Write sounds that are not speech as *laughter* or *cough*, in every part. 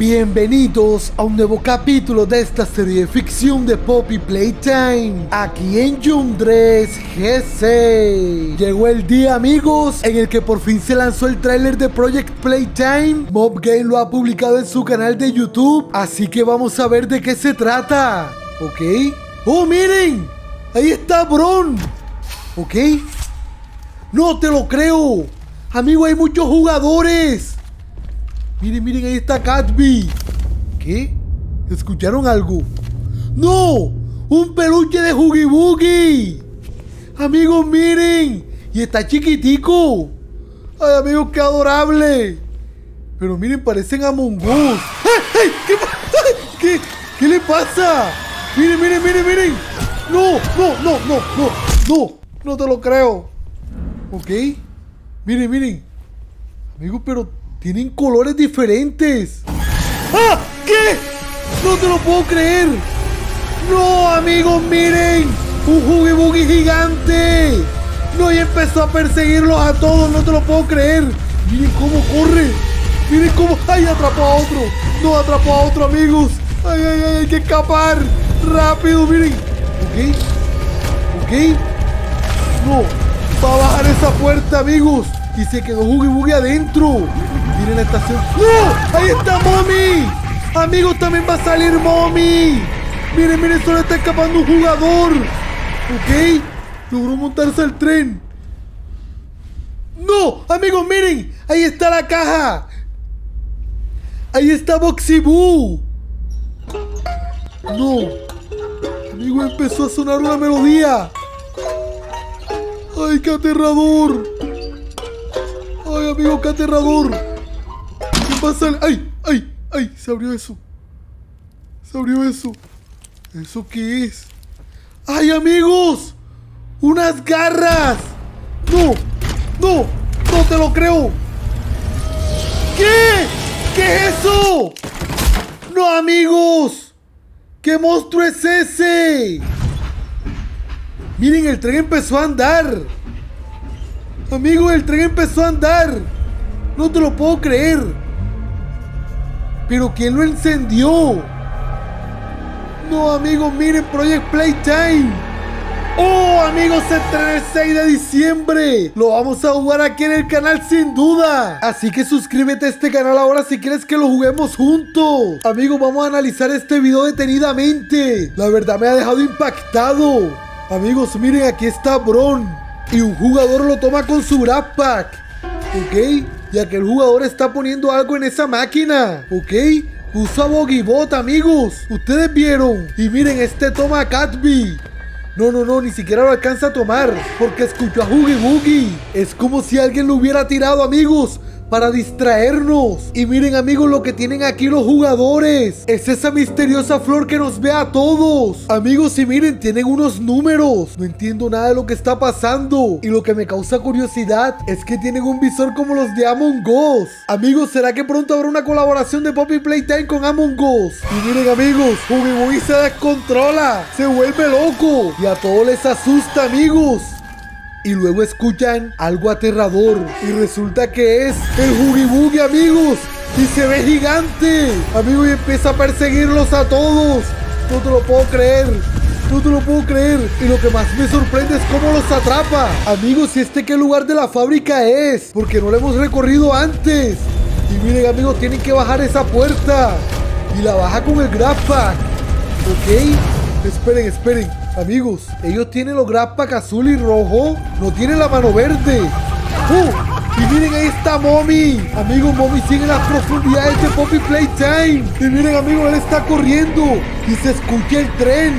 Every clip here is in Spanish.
Bienvenidos a un nuevo capítulo de esta serie de ficción de Poppy Playtime Aquí en Yundres GC Llegó el día amigos en el que por fin se lanzó el tráiler de Project Playtime Mob Game lo ha publicado en su canal de YouTube Así que vamos a ver de qué se trata ¿Ok? ¡Oh miren! Ahí está Bron ¿Ok? No te lo creo Amigo hay muchos jugadores Miren, miren, ahí está Gatsby. ¿Qué? ¿Escucharon algo? ¡No! ¡Un peluche de Huggy! Amigos, miren. Y está chiquitico. Ay, amigos, qué adorable. Pero miren, parecen Among Us. ¡Ay, ¿Qué, ¿Qué, ¿Qué le pasa? Miren, miren, miren, miren. No, no, no, no, no, no. No te lo creo. ¿Ok? Miren, miren. Amigos, pero tienen colores diferentes. ¡Ah! ¿Qué? No te lo puedo creer. No, amigos, miren. Un Huggy gigante. No, y empezó a perseguirlos a todos. No te lo puedo creer. Miren cómo corre. Miren cómo... ¡Ay, atrapó a otro! No, atrapó a otro, amigos. ¡Ay, ay, ay! Hay que escapar. Rápido, miren. ¿Ok? ¿Ok? No. Va a bajar esa puerta, amigos. Y se quedó Huggy adentro. Miren la estación. ¡No! ¡Ahí está Mommy! Amigos, también va a salir Mommy. Miren, miren, solo está escapando un jugador. ¿Ok? Logró montarse al tren. ¡No! Amigos, miren. Ahí está la caja. Ahí está Boxy Boo. No. Amigo, empezó a sonar una melodía. ¡Ay, qué aterrador! ¡Ay, amigo, qué aterrador! ¿Qué pasa? ¡Ay, ay, ay! Se abrió eso. Se abrió eso. ¿Eso qué es? ¡Ay, amigos! ¡Unas garras! ¡No! ¡No! ¡No te lo creo! ¿Qué? ¿Qué es eso? ¡No, amigos! ¿Qué monstruo es ese? Miren, el tren empezó a andar. Amigo, el tren empezó a andar. No te lo puedo creer. Pero ¿quién lo encendió? No, amigos, miren Project Playtime. Oh, amigos, se el 6 de diciembre. Lo vamos a jugar aquí en el canal sin duda. Así que suscríbete a este canal ahora si quieres que lo juguemos juntos. Amigos, vamos a analizar este video detenidamente. La verdad me ha dejado impactado. Amigos, miren, aquí está Bron. Y un jugador lo toma con su backpack. ¿Ok? Ya que el jugador está poniendo algo en esa máquina. ¿Ok? Puso a Bogibot, amigos. Ustedes vieron. Y miren, este toma a Catby. No, no, no, ni siquiera lo alcanza a tomar. Porque escuchó a Huggy Boogie. Es como si alguien lo hubiera tirado, amigos para distraernos. Y miren amigos lo que tienen aquí los jugadores. Es esa misteriosa flor que nos ve a todos. Amigos, y miren, tienen unos números. No entiendo nada de lo que está pasando. Y lo que me causa curiosidad es que tienen un visor como los de Among Us. Amigos, ¿será que pronto habrá una colaboración de Poppy Playtime con Among Us? Y miren amigos, Boogie se descontrola. Se vuelve loco. Y a todos les asusta amigos y luego escuchan algo aterrador. Y resulta que es el Boogie amigos. Y se ve gigante. Amigos y empieza a perseguirlos a todos. No te lo puedo creer. No te lo puedo creer. Y lo que más me sorprende es cómo los atrapa. Amigos y este qué lugar de la fábrica es. Porque no lo hemos recorrido antes. Y miren amigos tienen que bajar esa puerta. Y la baja con el grab ok. Esperen esperen Amigos, ellos tienen los Pack azul y rojo. No tienen la mano verde. ¡Uh! Y miren, ahí está Mommy. Amigos, Mommy sigue en las profundidades de Poppy Playtime. Y miren, amigos, él está corriendo. Y se escucha el tren.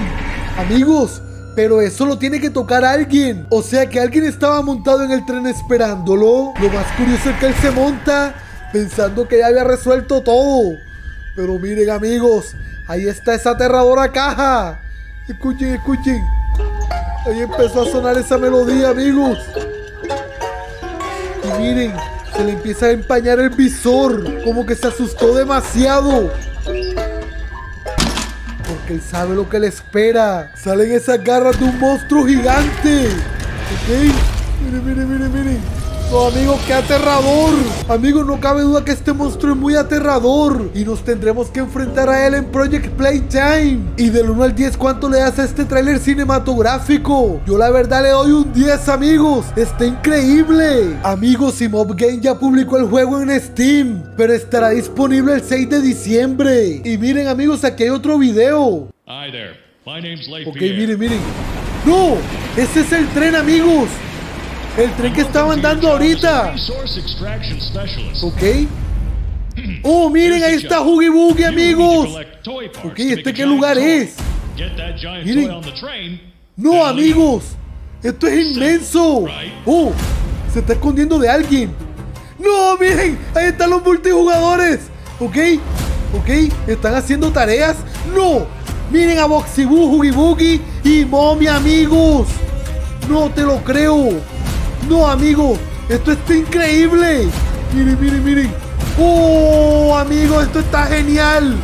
Amigos, pero eso lo tiene que tocar alguien. O sea que alguien estaba montado en el tren esperándolo. Lo más curioso es que él se monta pensando que ya había resuelto todo. Pero miren amigos, ahí está esa aterradora caja. Escuchen, escuchen. Ahí empezó a sonar esa melodía, amigos. Y miren, se le empieza a empañar el visor. Como que se asustó demasiado. Porque él sabe lo que le espera. Salen esas garras de un monstruo gigante. ¿Ok? Miren, miren, miren, miren. No, amigo, qué aterrador. Amigo, no cabe duda que este monstruo es muy aterrador. Y nos tendremos que enfrentar a él en Project Playtime. Y del 1 al 10, ¿cuánto le das a este tráiler cinematográfico? Yo la verdad le doy un 10, amigos. Está increíble. Amigos, si Mob Game ya publicó el juego en Steam. Pero estará disponible el 6 de diciembre. Y miren, amigos, aquí hay otro video. Hi there. My name's Leif Ok, miren, miren. ¡No! Ese es el tren, amigos. El tren que estaban dando ahorita. Ok. Oh, miren, ahí está to amigos. Ok, ¿este qué lugar es? Miren. No, amigos. Esto es inmenso. Oh, se está escondiendo de alguien. No, miren, ahí están los multijugadores. Ok, ok, están haciendo tareas. No, miren a Boxiboo, Huggy Boogie y Mommy, amigos. No te lo creo. No, amigo, esto está increíble. Miren, miren, miren. Oh, amigo, esto está genial.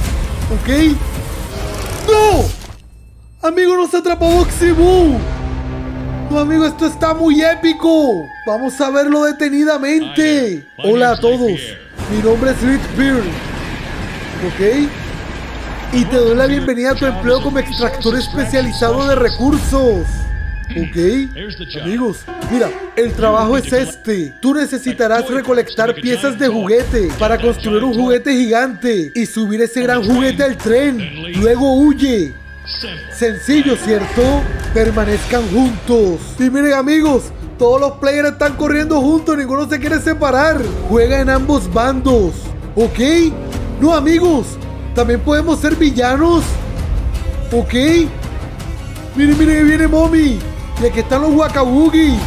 Ok. No. Amigo, nos atrapó Boxiboo. No, amigo, esto está muy épico. Vamos a verlo detenidamente. Hola a todos. Mi nombre es Pearl. ¿Ok? Y te doy la bienvenida a tu empleo como extractor especializado de recursos. ¿Ok? Amigos, mira, el trabajo es este. Tú necesitarás recolectar piezas de juguete para construir un juguete gigante y subir ese gran juguete al tren. Luego huye. Sencillo, ¿cierto? Permanezcan juntos. Y miren amigos, todos los players están corriendo juntos, ninguno se quiere separar. Juega en ambos bandos. ¿Ok? No amigos, también podemos ser villanos. ¿Ok? Miren, miren, viene Mommy. Y aquí están los Wakabugi.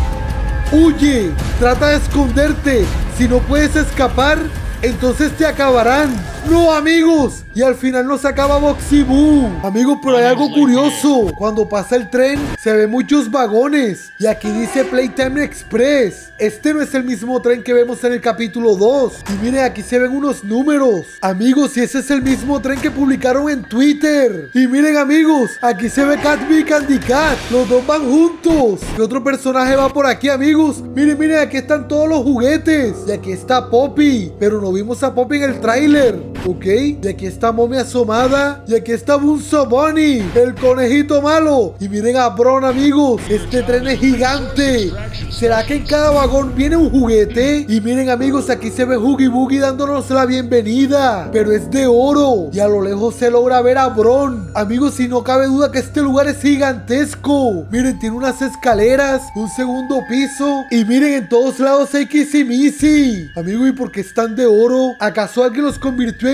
Huye, trata de esconderte. Si no puedes escapar, entonces te acabarán. No, amigos. Y al final nos acaba Boxiboo. Amigos, pero hay algo curioso. Cuando pasa el tren, se ven muchos vagones. Y aquí dice Playtime Express. Este no es el mismo tren que vemos en el capítulo 2. Y miren, aquí se ven unos números. Amigos, y ese es el mismo tren que publicaron en Twitter. Y miren, amigos, aquí se ve Cat y Candy Cat. Los dos van juntos. ¿Qué otro personaje va por aquí, amigos? Miren, miren, aquí están todos los juguetes. Y aquí está Poppy. Pero no vimos a Poppy en el tráiler. ¿Ok? Y aquí está Mommy asomada. Y aquí está Bunso Bunny, el conejito malo. Y miren a Bron, amigos. Este tren es gigante. ¿Será que en cada vagón viene un juguete? Y miren, amigos, aquí se ve Huggy Boogie dándonos la bienvenida. Pero es de oro. Y a lo lejos se logra ver a Bron. Amigos, si no cabe duda que este lugar es gigantesco. Miren, tiene unas escaleras, un segundo piso. Y miren, en todos lados hay Missy. Amigo, ¿y por qué están de oro? ¿Acaso alguien los convirtió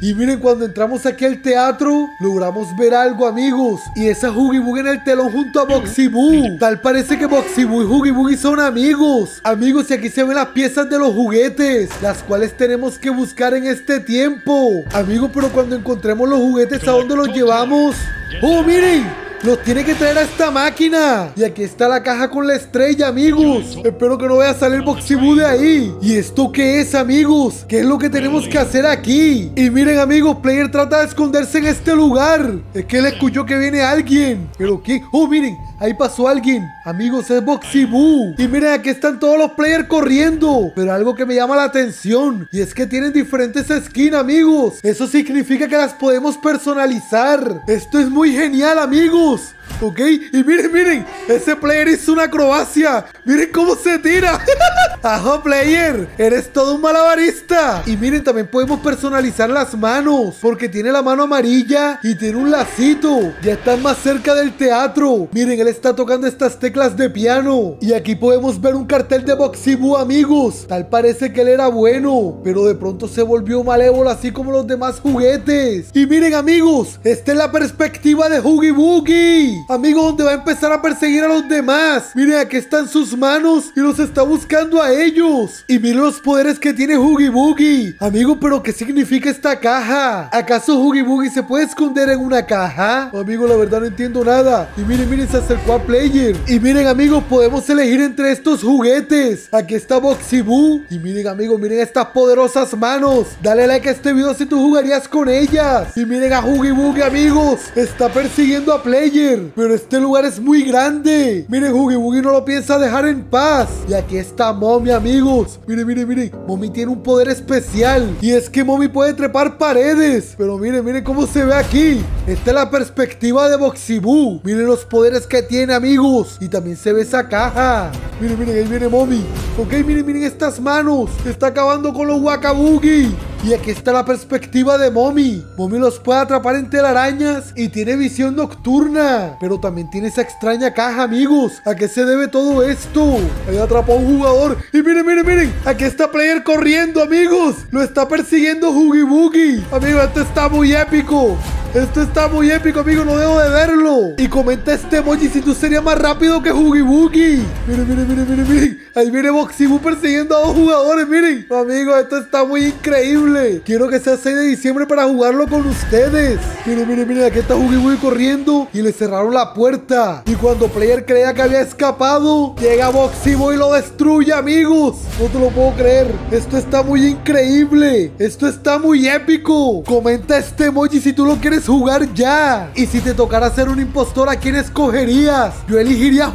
Y miren, cuando entramos aquí al teatro, logramos ver algo, amigos. Y esa Huggy en el telón junto a Boxy. Tal parece que Boxy y Huggy son amigos. Amigos, y aquí se ven las piezas de los juguetes, las cuales tenemos que buscar en este tiempo. Amigos, pero cuando encontremos los juguetes, ¿a dónde los llevamos? ¡Oh, miren! Los tiene que traer a esta máquina. Y aquí está la caja con la estrella, amigos. Espero que no vaya a salir Boxiboo de ahí. ¿Y esto qué es, amigos? ¿Qué es lo que tenemos que hacer aquí? Y miren, amigos, Player trata de esconderse en este lugar. Es que él escuchó que viene alguien. ¿Pero qué? Oh, miren, ahí pasó alguien. Amigos, es Boxiboo. Y miren, aquí están todos los players corriendo. Pero algo que me llama la atención. Y es que tienen diferentes skins, amigos. Eso significa que las podemos personalizar. Esto es muy genial, amigos. ¿Ok? Y miren, miren, ese player hizo una acrobacia. Miren cómo se tira. *laughs* Ajo, player, eres todo un malabarista. Y miren, también podemos personalizar las manos. Porque tiene la mano amarilla y tiene un lacito. Ya están más cerca del teatro. Miren, él está tocando estas teclas de piano. Y aquí podemos ver un cartel de Boxiboo, amigos. Tal parece que él era bueno. Pero de pronto se volvió malévolo, así como los demás juguetes. Y miren, amigos, esta es la perspectiva de Huggy Boogie. Amigo, donde va a empezar a perseguir a los demás. Miren, aquí están sus manos y los está buscando a ellos. Y miren los poderes que tiene Huggy Boogie. Amigo, pero ¿qué significa esta caja? ¿Acaso Huggy Boogie se puede esconder en una caja? Amigo, la verdad no entiendo nada. Y miren, miren, se acercó quad player. Y miren amigos, podemos elegir entre estos juguetes. Aquí está Boxy Boo. Y miren amigos, miren estas poderosas manos. Dale like a este video si tú jugarías con ellas. Y miren a Huggy Boogie amigos. Está persiguiendo a player. Pero este lugar es muy grande. Miren, Huggy Boogie no lo piensa dejar en paz. Y aquí está Mommy amigos. Miren, miren, miren. Mommy tiene un poder especial. Y es que Mommy puede trepar paredes. Pero miren, miren cómo se ve aquí. Esta es la perspectiva de Boxy Boo. Miren los poderes que tiene amigos. Y también se ve esa caja. Miren, miren, ahí viene Mommy. Ok, miren, miren estas manos. Está acabando con los Wakabugi. Y aquí está la perspectiva de Mommy. Mommy los puede atrapar en telarañas y tiene visión nocturna. Pero también tiene esa extraña caja, amigos. ¿A qué se debe todo esto? Ahí atrapó a un jugador. Y miren, miren, miren. Aquí está Player corriendo, amigos. Lo está persiguiendo Huggy Boogie. Amigos, esto está muy épico. Esto está muy épico, amigo. No debo de verlo. Y comenta este emoji si tú serías más rápido que Huggy. Miren, miren, miren, miren, miren. Ahí viene Boxy persiguiendo a dos jugadores. Miren, amigos, esto está muy increíble. Quiero que sea 6 de diciembre para jugarlo con ustedes. Miren, miren, miren. Aquí está Huggy corriendo y le cerraron la puerta. Y cuando Player creía que había escapado, llega Boxy Boo y lo destruye, amigos. No te lo puedo creer. Esto está muy increíble. Esto está muy épico. Comenta este emoji si tú lo quieres jugar ya. Y si te tocara ser un impostor, ¿a quién escogerías? Yo elegiría a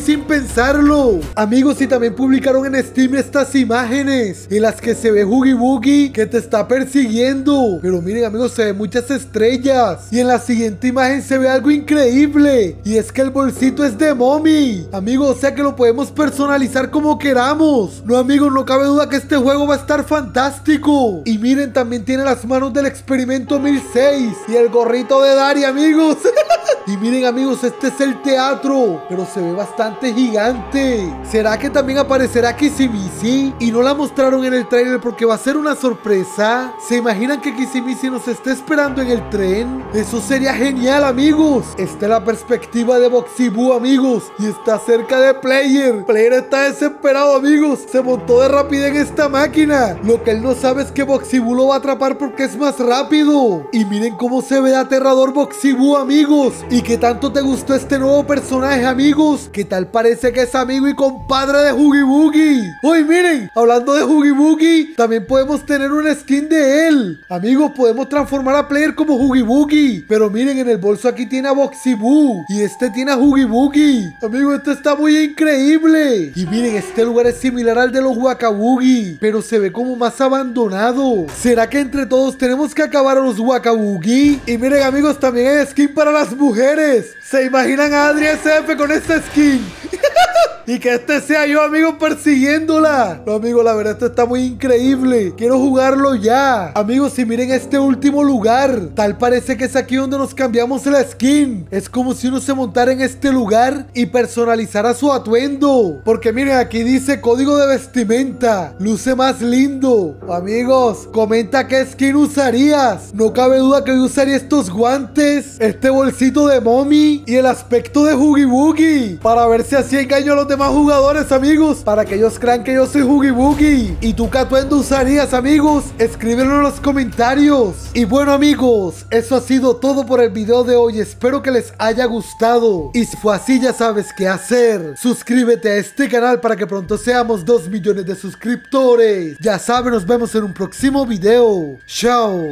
sin pensarlo. Amigos, y también publicaron en Steam estas imágenes en las que se ve Huggy que te está persiguiendo. Pero miren, amigos, se ven muchas estrellas. Y en la siguiente imagen se ve algo increíble. Y es que el bolsito es de Mommy. Amigos, o sea que lo podemos personalizar como queramos. No, amigos, no cabe duda que este juego va a estar fantástico. Y miren, también tiene las manos del experimento 1006 y el gorrito de Dari, amigos. *laughs* y miren, amigos, este es el teatro, pero se ve bastante gigante. ¿Será que también aparecerá Kissimisi? Y no la mostraron en el trailer porque va a ser una sorpresa. ¿Se imaginan que Kissimisi nos esté esperando en el tren? Eso sería genial, amigos. Esta es la perspectiva de Boxy Boo, amigos. Y está cerca de Player. Player está desesperado, amigos. Se montó de rapidez en esta máquina. Lo que él no sabe es que Boxy Boo lo va a atrapar porque es más rápido. Y miren cómo se ve aterrador Boxy Boo, amigos. ¿Y qué tanto te gustó este nuevo personaje, amigos? ¿Qué tal parece que es amigo y compadre de Huggy Boogie? Uy, miren, hablando de Huggy también podemos tener una skin de él. Amigos, podemos transformar a Player como Huggy Boogie. Pero miren, en el bolso aquí tiene a Boxy. Y este tiene a Huggy Boogie. Amigos, esto está muy increíble. Y miren, este lugar es similar al de los Wakabugi. Pero se ve como más abandonado. ¿Será que entre todos tenemos que acabar a los Wakabugi? Y miren, amigos, también hay skin para las mujeres. ¿Se imaginan a Adri SF con esta skin? *laughs* y que este sea yo, amigo, persiguiéndola. No, amigo, la verdad, esto está muy increíble. Quiero jugarlo ya. Amigos, si miren este último lugar, tal parece que es aquí donde nos cambiamos la skin. Es como si uno se montara en este lugar y personalizara su atuendo. Porque miren, aquí dice código de vestimenta. Luce más lindo. Amigos, comenta qué skin usarías. No cabe duda que yo usaría estos guantes, este bolsito de mommy y el aspecto de Huggy Boogie. Para ver si así engaño a los demás jugadores, amigos. Para que ellos crean que yo soy Huggy Boogie. ¿Y tú qué atuendo usarías, amigos? Escríbelo en los comentarios. Y bueno, amigos, eso ha sido todo por el video de hoy. Espero que les haya gustado. Y si fue así, ya sabes qué hacer. Suscríbete a este canal para que pronto seamos 2 millones de suscriptores. Ya sabes, nos vemos en un próximo video. Chao.